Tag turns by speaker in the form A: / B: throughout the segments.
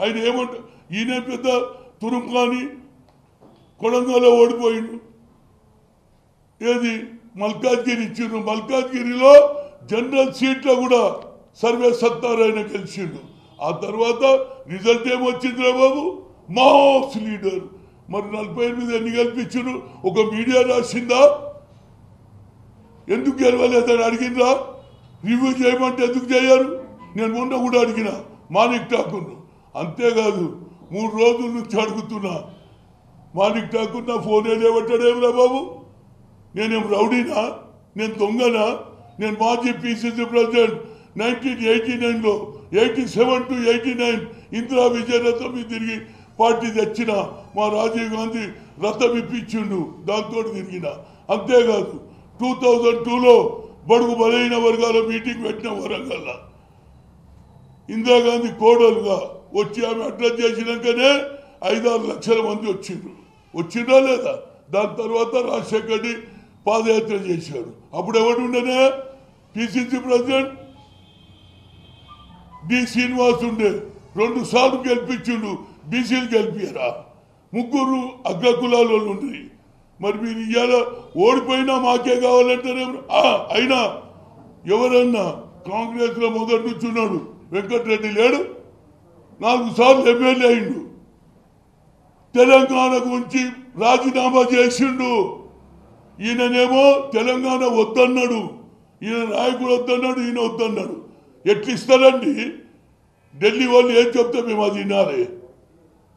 A: ఆయన ఏమంట ఈయన పెద్ద తురుంకాని కొడంగల్లో ఓడిపోయిండు. ఏది? మల్కాజ్గిరి ఇచ్చిండ్రు. మల్కాజ్గిరిలో జనరల్ సీట్లో కూడా సర్వే సత్తారాయణ గెలిచిండు. ఆ తర్వాత రిజల్ట్ ఏమొచ్చిందిరా బాబు? Mass leader. మరి నలభై ఎనిమిది ఎన్ని గెలిపించారు ఒక మీడియా రాసిందా? ఎందుకు గెలవలేదని అడిగిందా రివ్యూ చేయమంటే ఎందుకు చేయరు? నేను మొన్న కూడా అడిగిన. మాణిక్ ఠాకూర్ను. అంతేకాదు మూడు రోజుల నుంచి అడుగుతున్నా. మాణిక్ ఠాకూర్ నా ఫోన్ ఏదేమంటాడేమిరా బాబు? నేనేం రౌడీనా? నేను దొంగనా? నేను మాజీ పిసిసి ప్రెసిడెంట్ నైన్టీన్ ఎయిటీ నైన్లో eighty seven to eighty nine Indira విజయరథం మీద తిరిగి పార్టీ తెచ్చిన మా రాజీవ్ గాంధీ రథం ఇప్పించిండు. దాంతో తిరిగిన. అంతేకాదు టూ థౌజండ్ టూలో బడుగు బలైన వర్గాల మీటింగ్ పెట్టిన వరంగల్లా. ఇందిరాగాంధీ కోడలుగా వచ్చి ఆమె అడ్రస్ చేసినాకనే ఐదారు లక్షల మంది వచ్చిండ్రు. వచ్చిందా లేదా? దాని తర్వాత రాజశేఖర్ రెడ్డి పాదయాత్ర చేశాడు అప్పుడు ఎవడు ఉండేనే? PCC president. డి శ్రీనివాస్ ఉండే. రెండు సార్లు గెలిపించిండు. బీసీలు గెలిపారా ముగ్గురు అగ్రకులాలు ఉండి. మరి మీరు ఇవాళ ఓడిపోయినా మాకే కావాలంటారే? అయినా ఎవరన్నా కాంగ్రెస్లో మొదటి నుంచి ఉన్నాడు. వెంకటరెడ్డి లేడు. నాలుగు సార్లు ఎమ్మెల్యే అయిండు. తెలంగాణ గురించి రాజీనామా చేసిండు. ఈయననేమో తెలంగాణ వద్దన్నాడు. ఈయన నాయకుడు వద్దన్నాడు ఈయన వద్దన్నాడు. ఎట్లిస్తారండి ఢిల్లీ వాళ్ళు ఏం చెప్తే మేము అది వినాలి.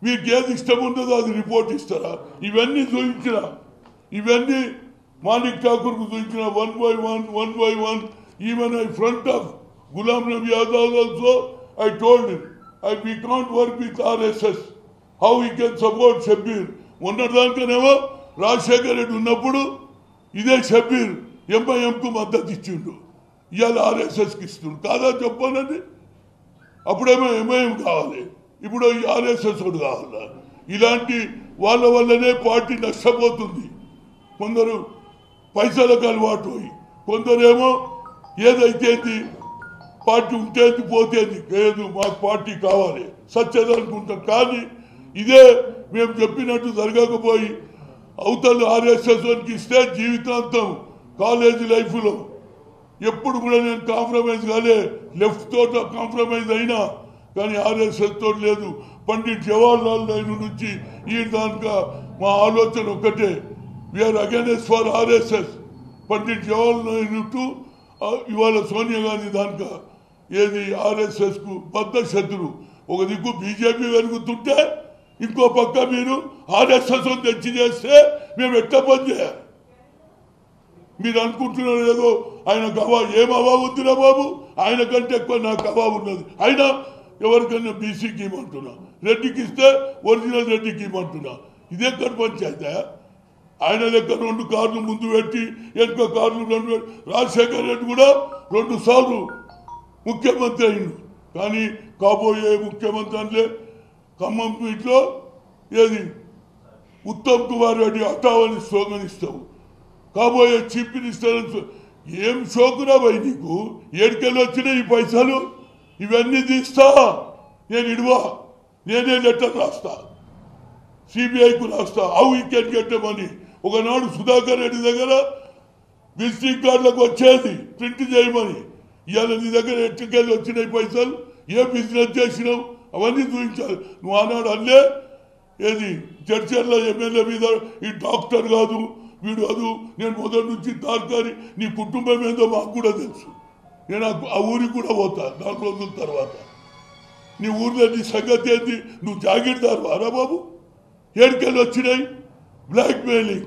A: మీకు ఏది ఇష్టం ఉంటుందో అది రిపోర్ట్ ఇస్తారా? ఇవన్నీ చూపించిన ఇవన్నీ మాణిక్ ఠాకూర్కు చూపించిన one by one one by one even I front of Ghulam Nabi Azad also I told I we can't work with RSS how we can support Shabir? ఉన్నదానికనేమో రాజశేఖర్ రెడ్డి ఉన్నప్పుడు ఇదే షబ్బీర్ ఎంఐఎంకు మద్దతు ఇచ్చిండు. ఇవాళ ఆర్ఎస్ఎస్కి ఇస్తుండు. కాదా చెప్పానండి అప్పుడేమో ఎంఐఎం కావాలి. ఇప్పుడు ఈ ఆర్ఎస్ఎస్ కూడా కావాలా? ఇలాంటి వాళ్ళ వల్లనే పార్టీ నష్టపోతుంది. కొందరు పైసలకు అలవాటు పోయి కొందరేమో ఏదైతే పార్టీ ఉంటేంది పోతేంది లేదు మాకు పార్టీ కావాలి. సత్యది అనుకుంటాం కానీ ఇదే మేము చెప్పినట్టు జరగకపోయి అవతల ఆర్ఎస్ఎస్ వారికి ఇస్తే జీవితాంతం కాలేజీ లైఫ్లో ఎప్పుడు కూడా నేను కాంప్రమైజ్ కాలే. లెఫ్ట్ తోట కాంప్రమైజ్ అయినా కానీ ఆర్ఎస్ఎస్ తోటి లేదు. పండిట్ జవహర్లాల్ నెహ్రూ నుంచి ఈ దానికా మా ఆలోచన ఒకటే we're against for RSS. Pandit Jawaharlal Nehru to ఇవాళ సోనియా గాంధీ దానికా ఏది ఆర్ఎస్ఎస్కు బద్ద శత్రు ఒక దిక్కు బీజేపీ వెలుగుతుంటే ఇంకో పక్క మీరు ఆర్ఎస్ఎస్ తెచ్చి చేస్తే మేము ఎట్లా పని చేయాలి మీరు అనుకుంటున్నారు ఏదో ఆయన గవా ఏం అవా ఉందిరా బాబు? ఆయన కంటే ఎక్కువ నాకు అవా ఉన్నది. అయినా ఎవరికైనా బీసీకి ఇవ్వమంటున్నా. రెడ్డికి ఇస్తే ఒరిజినల్ రెడ్డికి ఇవ్వమంటున్నా. ఇదే ఎక్కడ పంచాయతీ? ఆయన దగ్గర రెండు కార్లు ముందు పెట్టి ఎక్కువ కార్లు రెండు పెట్టి. రాజశేఖర్ రెడ్డి కూడా రెండు సార్లు ముఖ్యమంత్రి అయిండు. కానీ కాబోయే ముఖ్యమంత్రి అంటే ఖమ్మం ఇంట్లో ఏది? ఉత్తమ్ కుమార్ రెడ్డి అటావని స్లోగన్ ఇస్తావు కాబోయే చీఫ్ మినిస్టర్ ఏం షోకురా భయ్ నీకు? ఏడికెళ్ళి వచ్చినాయి ఈ పైసలు? ఇవన్నీ తీస్తా. నేను ఇడువా? నేనే లెటర్ రాస్తా. సిబిఐకు రాస్తా. హౌ ఈ కెన్ గెట్ మనీ? ఒకనాడు సుధాకర్ రెడ్డి దగ్గర విజిటింగ్ కార్డులకు వచ్చేది. ప్రింట్ చేయమని. ఇవాళ నీ దగ్గర ఎట్టుకెళ్ళి వచ్చినాయి పైసలు? ఏ బిజినెస్ చేసినావు? అవన్నీ చూపించాలి. నువ్వు ఆనాడు అల్లే ఏది చర్చల్లో ఎమ్మెల్యే మీద ఈ డాక్టర్ కాదు వీడు కాదు నేను మొదటి నుంచి తార్కారి నీ కుటుంబం ఏందో మాకు కూడా తెలుసు. నేను ఆ- ఊరికి కూడా పోతా నాలుగు రోజుల తర్వాత. నీ ఊర్లో నీ సంగతి ఏంది? నువ్వు జాగిర్దారు అరా బాబు. ఏడుకెళ్ళి వచ్చినాయి? బ్లాక్ మెయిలింగ్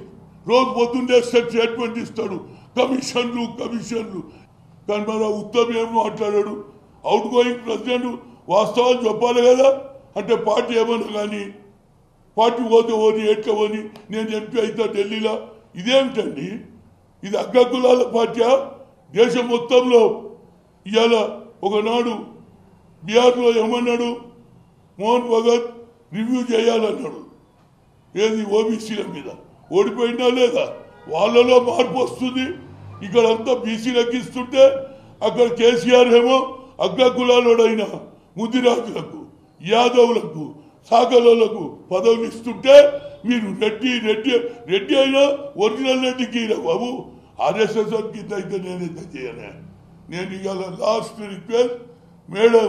A: రోజు పొద్దున్నే స్టేట్మెంట్ ఇస్తాడు. కమిషన్లు కమిషన్లు. దాని మన ఉత్తమ్ ఏం మాట్లాడాడు? అవుట్ గోయింగ్ ప్రెసిడెంట్ వాస్తవాలు చెప్పాలి కదా? అంటే పార్టీ ఏమన్నా కానీ పార్టీ పోతే పోని ఎట్లా నేను ఎంపీ అవుతా ఢిల్లీలో. ఇదేమిటండి? ఇది అగ్రకులాల పార్టీ దేశం మొత్తంలో ఇవాళ ఒకనాడు బీహార్లో ఏమన్నాడు? మోహన్ భగత్ రివ్యూ చేయాలన్నాడు. ఏది ఓబీసీల మీద? ఓడిపోయినా లేదా? వాళ్ళలో మార్పు వస్తుంది. ఇక్కడ అంతా బీసీలకు ఇస్తుంటే అక్కడ కేసీఆర్ ఏమో అగ్రకులాలోడైన ముదిరాజులకు యాదవులకు సాగలకు పదవులు ఇస్తుంటే మీరు రెడ్డి రెడ్డి రెడ్డి అయినా ఒరిజినల్ రెడ్డికి బాబు. ఆర్ఎస్ఎస్ కింద అయితే నేనైతే చేయను నేను ఇవాళ లాస్ట్ రిక్వెస్ట్ మేడం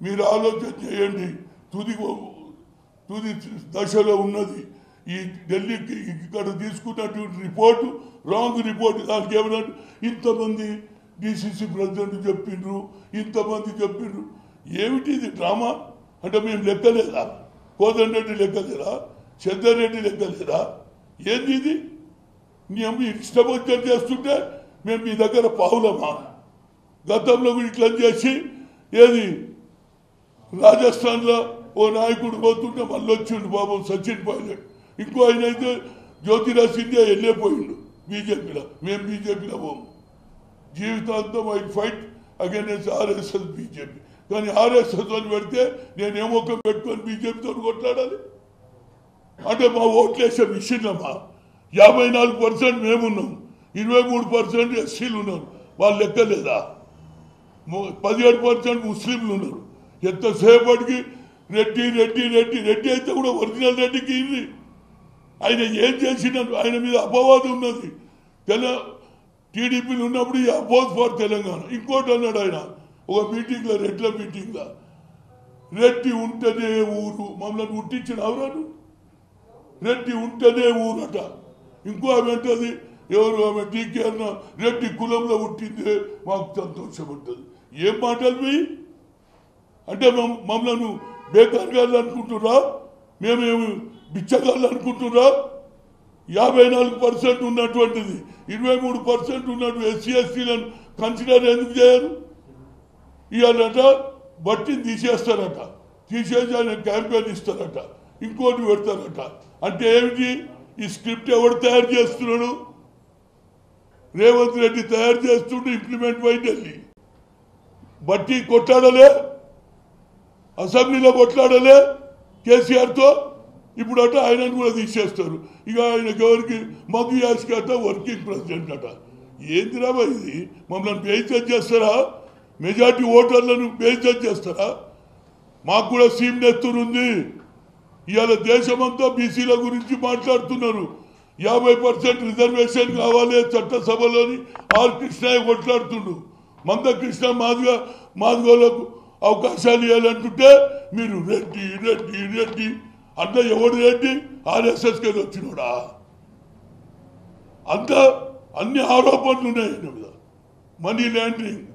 A: మీరు ఆలోచన చేయండి. తుది తుది దశలో ఉన్నది. ఈ ఢిల్లీకి ఇక్కడ తీసుకున్నటువంటి రిపోర్టు రాంగ్ రిపోర్ట్ దానికి ఏమన్నా ఇంతమంది డిసిసి ప్రెసిడెంట్ చెప్పిండ్రు ఇంతమంది చెప్పిండ్రు. ఏమిటి ఇది డ్రామా? అంటే మేము లెక్కలేదా? కోదండరెడ్డి లెక్కలేదా? చంద్రారెడ్డి లెక్కలేదా? ఏంది ఇది? మేము ఇష్టం వచ్చేది చేస్తుంటే మేము మీ దగ్గర పావులమా? గతంలో కూడా ఇట్లా చేసి ఏది రాజస్థాన్లో ఓ నాయకుడు పోతుంటే మళ్ళీ వచ్చిండు బాబు సచిన్ పైలట్. ఇంకో ఆయన అయితే జ్యోతిరాజ్ సింధియా వెళ్ళిపోయిండు బీజేపీలో మేము బీజేపీలో పోము జీవితాంతం I fight against RSS BJP కానీ ఆర్ఎస్ఎస్ అని పెడితే నేను ఏ మొక్క పెట్టుకొని బీజేపీతో కొట్లాడాలి అంటే మా ఓట్లేసే విషయంలోమా యాభై నాలుగు పర్సెంట్ మేమున్నాం ఇరవై మూడు పర్సెంట్ ఎస్సీలు ఉన్నారు వాళ్ళు లెక్కలేదా ము- పదిహేడు పర్సెంట్ ముస్లింలు ఉన్నారు ఎంతసేపటికి రెడ్డి రెడ్డి రెడ్డి రెడ్డి అయితే కూడా ఒరిజినల్ రెడ్డికి ఇది ఆయన ఏం చేసినారు ఆయన మీద అపవాదం ఉన్నది. తెల టీడీపీలు ఉన్నప్పుడు ఈ అపోజ్ ఫర్ తెలంగాణ. ఇంకోటి అన్నాడు ఆయన. ఒక మీటింగ్లో రెడ్ల మీటింగ్లో. రెడ్డి ఉంటేనే ఊరు. మమ్మల్ని ఉట్టించిన అవరాడు రెడ్డి ఉంటేనే ఊరట. ఇంకో ఆమె ఏంటది ఎవరు ఆమె? టీకే అన్న. రెడ్డి కులంలో పుట్టిందే మాకు సంతోషం ఉంటుంది ఏం మాటలు మీ? అంటే మమ్మల్ని మమ్మల్ని బేకార్గాళ్ళు అనుకుంటున్నా మేమేమి బిచ్చగాళ్ళు అనుకుంటున్నా యాభై నాలుగు పర్సెంట్ ఉన్నటువంటిది ఇరవై మూడు పర్సెంట్ ఉన్నట్టు ఎస్సీ ఎస్టీలను కన్సిడర్ ఎందుకు చేయరు? ఇవాళట బట్టిని తీసేస్తారట తీసేసి ఆయన క్యాంపెయిన్ ఇస్తారట ఇంకోటి పెడతారట. అంటే ఏమిటి? ఈ స్క్రిప్ట్ ఎవడు తయారు చేస్తున్నాడు? రేవంత్ రెడ్డి తయారు చేస్తుంటే ఇంప్లిమెంట్ బై బట్టి కొట్లాడలే అసెంబ్లీలో కొట్లాడలే కేసీఆర్తో ఇప్పుడు అట ఆయనను కూడా తీసేస్తారు. ఇక ఆయనకి ఎవరికి మగ్గు యాస్కి అట వర్కింగ్ ప్రెసిడెంట్ అట. ఏందిరా ఇది? మమ్మల్ని బేయిజత్ చేస్తారా? మెజార్టీ ఓటర్లను బేయిజత్ చేస్తారా? మాకు కూడా సీమ్ నెత్తురు ఉంది. ఇవాళ దేశమంతా బీసీల గురించి మాట్లాడుతున్నారు. యాభై పర్సెంట్ రిజర్వేషన్ కావాలి చట్టసభలోని ఆర్ కృష్ణయ్య కొట్లాడుతుండు. మంద కృష్ణ మాదిగా మాదిగోలకు అవకాశాలు ఇవ్వాలంటుంటే మీరు రెడ్డి రెడ్డి రెడ్డి అంతా ఎవడు రెడ్డి ఆర్ఎస్ఎస్కి వచ్చినోడా? అంతా అన్ని ఆరోపణలు ఉన్నాయి ఆయన మీద. మనీ లాండరింగ్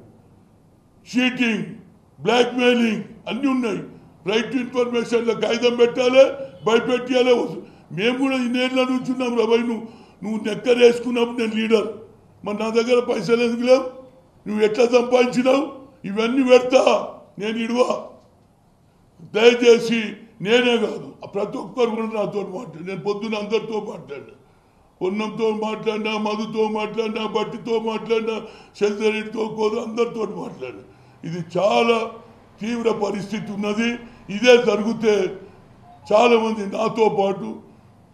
A: షీటింగ్ బ్లాక్మెయిలింగ్ అన్నీ ఉన్నాయి. రైట్ ఇన్ఫర్మేషన్లో కాగితం పెట్టాలి భయపెట్టాలి మేము కూడా ఇన్నేళ్ళ నుంచి ఉన్నాం రాబాయ్ నువ్వు నువ్వు నెక్కరేసుకున్నప్పుడు నేను లీడర్. మరి నా దగ్గర పైసలు ఎందుకు లేవు? నువ్వు ఎట్లా సంపాదించినావు? ఇవన్నీ పెడతా నేను ఇడువా? దయచేసి నేనే కాదు. ప్రతి ఒక్కరు కూడా నాతో మాట్లాడు. నేను పొద్దున్న అందరితో మాట్లాడినా. పొన్నంతో మాట్లాడినా మధుతో మాట్లాడినా బట్టితో మాట్లాడినా శంకరెడ్డితో కోదు అందరితో మాట్లాడినా. ఇది చాలా తీవ్ర పరిస్థితి ఉన్నది. ఇదే జరిగితే చాలామంది నాతో పాటు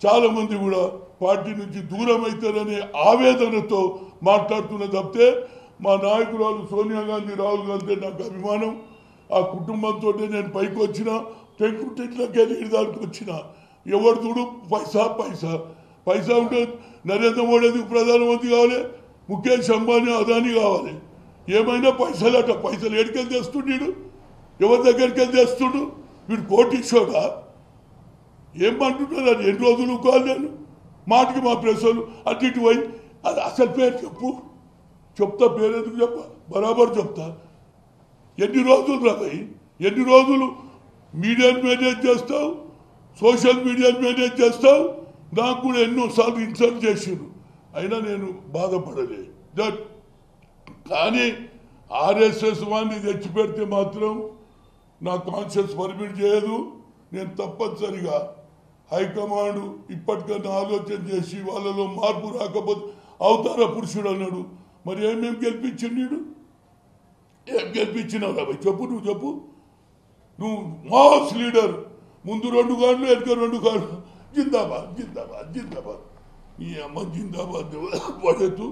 A: చాలామంది కూడా పార్టీ నుంచి దూరం అవుతారనే ఆవేదనతో మాట్లాడుతున్న తప్పితే మా నాయకురాలు సోనియా గాంధీ రాహుల్ గాంధీ నాకు అభిమానం. ఆ కుటుంబంతో నేను పైకి వచ్చిన టెంకుటెట్లకే నీటి దానికి వచ్చిన. ఎవరు చూడు పైసా పైసా. పైసా ఉంటే నరేంద్ర మోడీ ప్రధానమంత్రి కావాలి? ముఖేష్ అంబానీ అదానీ కావాలి. ఏమైనా పైసలు అట పైసలు ఎడికెళ్ళి తెస్తుండీడు ఎవరి దగ్గరికి వెళ్ళి తెస్తుడు? వీడు కోటీశ్వరా ఏమంటున్నారు అది ఎన్ని రోజులు కాదు నేను? మాటకి మా ప్రెసలు అటు ఇటు పోయి అది అసలు పేరు చెప్పు. చెప్తా పేరు ఎందుకు చెప్ప? బరాబర్ చెప్తా. ఎన్ని రోజులు రాబాయి ఎన్ని రోజులు మీడియాని మేనేజ్ చేస్తావు? సోషల్ మీడియాని మేనేజ్ చేస్తావు? నాకు కూడా ఎన్నోసార్లు ఇన్సల్ట్ చేసిండు అయినా నేను బాధపడలే. దట్ కానీ ఆర్ఎస్ఎస్ వాడిని తెచ్చిపెడితే మాత్రం నా కాన్షియస్ పర్మిట్ చేయదు. నేను తప్పనిసరిగా హైకమాండ్ ఇప్పటికన్నా ఆలోచన చేసి వాళ్ళలో మార్పు రాకపోతే అవతార పురుషుడు అన్నాడు. మరి ఏమేం గెలిపించిండు ఏం గెలిపించినావు రాబాయ్? చెప్పు నువ్వు చెప్పు. నువ్వు మాస్ లీడర్. ముందు రెండు కార్లు వెనక రెండు కార్లు జిందాబాద్ జిందాబాద్ జిందాబాద్. ఈ అమ్మ జిందాబాద్ పడేతు